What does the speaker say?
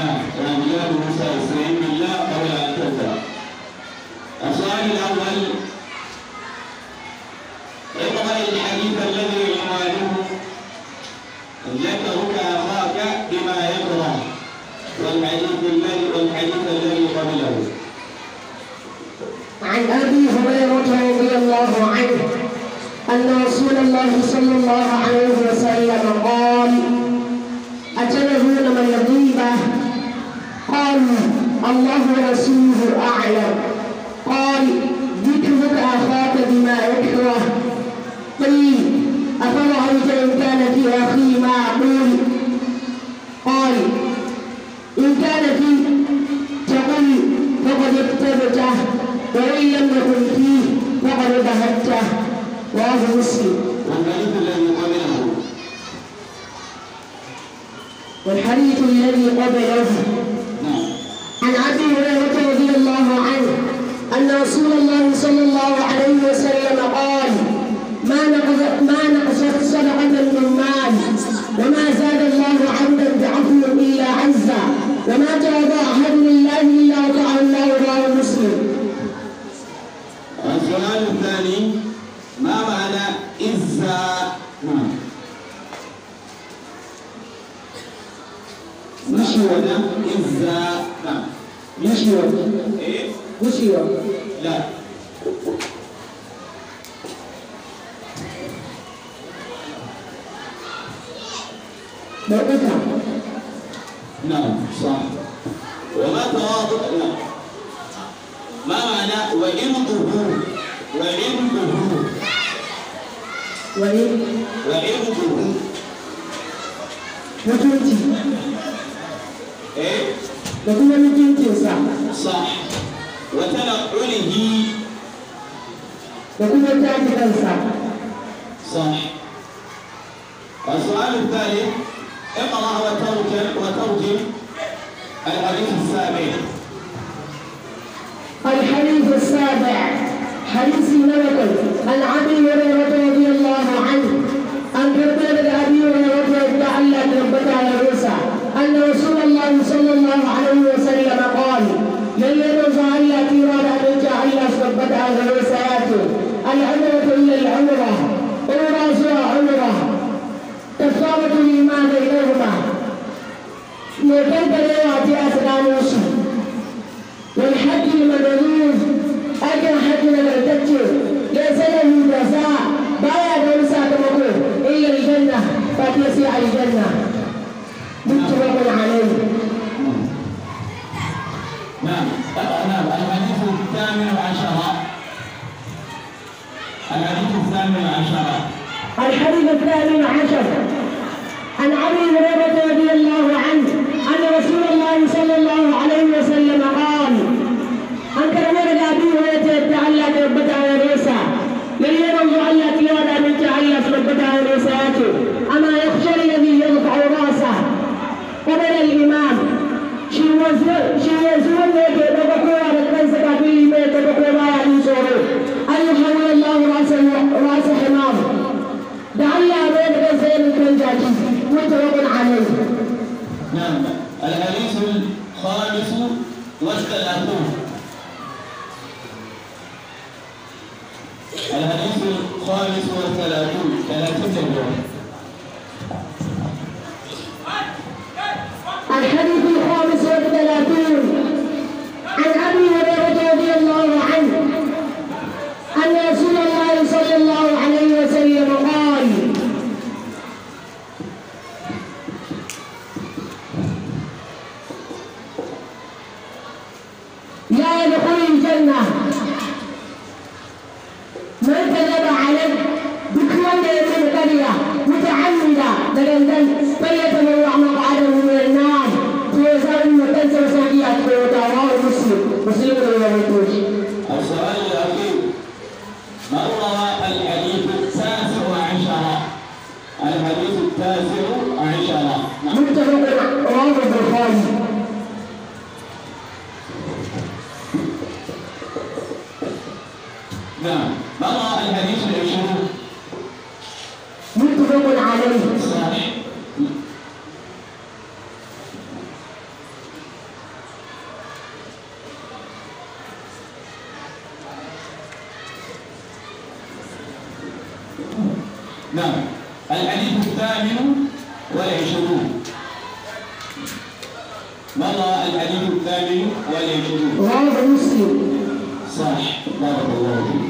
موسى استعين بالله قبل ان تبدا السؤال الأول اقرا الحديث الذي عنوانه ذكرك اخاك بما يكره والحديث الذي والحديث الذي قبله عن أبي هريرة رضي الله عنه أن رسول الله صلى الله عليه وسلم قال الله ورسوله اعلم قال ذكرك اخاك بما يكره. قيل أفرأيت إن كان في أخي ما أقول؟ قال إن كان في تقل فقد اكتبته وإن لم يكن فيه فقد بهته رواه مسلم. والحديث الذي قبله. والحديث الذي قبله عن أبي هريرة رضي الله عنه أن رسول الله صلى الله عليه وسلم قال ما نقص ما نقصت صدقة من مال وما زاد الله عبدا بعفو إلا عزا. مشوة إزا نعم. مشيوة إيه؟ مشيوة لا. موقفها نعم صح. وما تواضع. لا ما معنى وعرضه وإن وعرضه mutunci إيه da kuma mutuncinsa صح. وتنقله da kuma tafi kansa صح. السؤال الثالث اقرأ وترجم وترجم الحديث السابع. الحديث السابع. حديث نبوي عن ابي هريرة رضي الله عنه. ان كتب أبي هريرة تعالى ربك على موسى أن رسول الله صلى الله عليه وسلم قال من يرجع الا تيران ان يرجع الا ربك على موسى العمره الا العمره وراسها عمره كفاره لما بينهما وكيف لا ياتي اسنانه والحج المبرور أجر حج نبرتجه ليس له جزاء بايا دون ساكمكو إلا الجنة فتيسيع الجنة متفق عليه نعم نعم الحديث الثامن عشر الحديث الثامن عشر. الحديث الثامن عشر. عن ابي هريره رضي الله jaki mutawakun alai نعم. الحديث الخامس والثلاثون الحديث الخامس والثلاثون ثلاثون جميعا الحديث الخامس والثلاثون عن ابي هريره رضي الله عنه ان رسول الله صلى الله عليه وسلم قال لا يدخل الجنه من كذب عليه duk wanda ya ce kariya muta'ammida da gangan bai tabarwa maq'adahu min an-nar to ya san mutan sai sauki a cikin wata rawu muslim muslim da ya rawaito shi السؤال الأخير من روى الحديث التاسع عشر الحديث التاسع عشر نعم متفق رواه البخاري نرى الحديث العشرون مكذب عليه صحيح نعم الحديث الثامن والعشرون. مضى الحديث الثامن والعشرون رواه مسلم. صح بارك الله فيك.